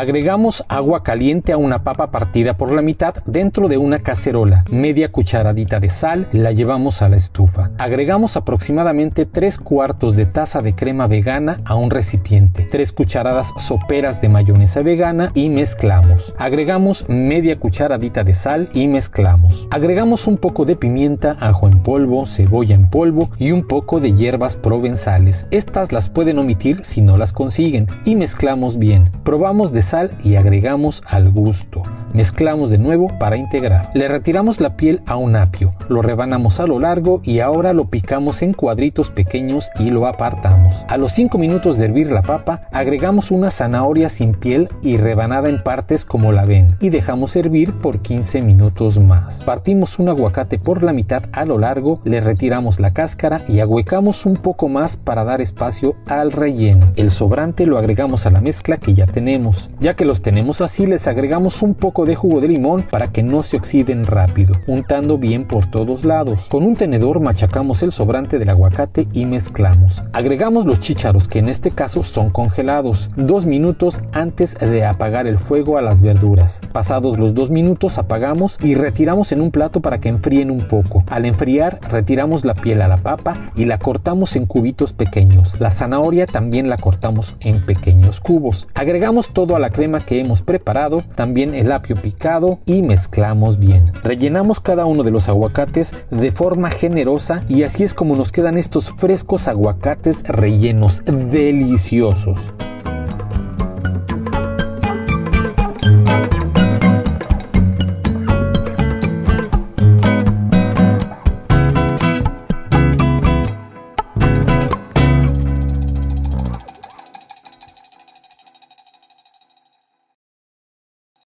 Agregamos agua caliente a una papa partida por la mitad dentro de una cacerola, media cucharadita de sal, la llevamos a la estufa. Agregamos aproximadamente 3 cuartos de taza de crema vegana a un recipiente, 3 cucharadas soperas de mayonesa vegana y mezclamos. Agregamos media cucharadita de sal y mezclamos. Agregamos un poco de pimienta, ajo en polvo, cebolla en polvo y un poco de hierbas provenzales. Estas las pueden omitir si no las consiguen y mezclamos bien. Probamos de sal y agregamos al gusto. Mezclamos de nuevo para integrar. Le retiramos la piel a un apio, lo rebanamos a lo largo y ahora lo picamos en cuadritos pequeños y lo apartamos. A los 5 minutos de hervir la papa, agregamos una zanahoria sin piel y rebanada en partes como la ven y dejamos hervir por 15 minutos más. Partimos un aguacate por la mitad a lo largo, le retiramos la cáscara y ahuecamos un poco más para dar espacio al relleno. El sobrante lo agregamos a la mezcla que ya tenemos. Ya que los tenemos así, les agregamos un poco de jugo de limón para que no se oxiden rápido, untando bien por todos lados. Con un tenedor machacamos el sobrante del aguacate y mezclamos. Agregamos los chícharos que en este caso son congelados, dos minutos antes de apagar el fuego a las verduras. Pasados los dos minutos apagamos y retiramos en un plato para que enfríen un poco. Al enfriar retiramos la piel a la papa y la cortamos en cubitos pequeños. La zanahoria también la cortamos en pequeños cubos. Agregamos todo a la crema que hemos preparado, también el picado y mezclamos bien. Rellenamos cada uno de los aguacates de forma generosa y así es como nos quedan estos frescos aguacates rellenos deliciosos.